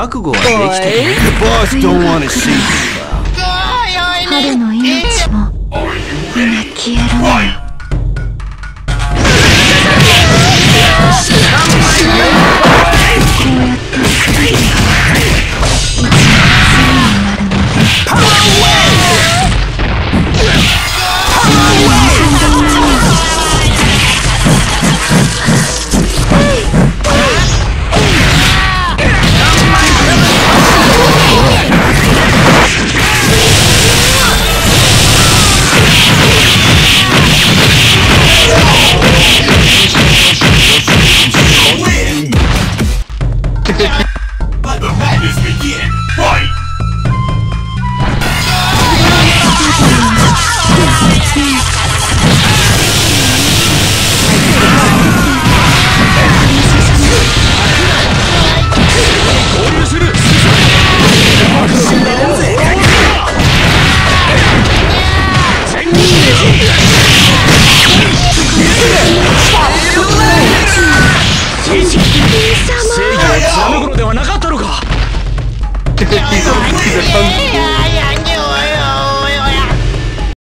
覚悟はできてる。ボス、ドン。の命も、今消えるの。He's a, he's a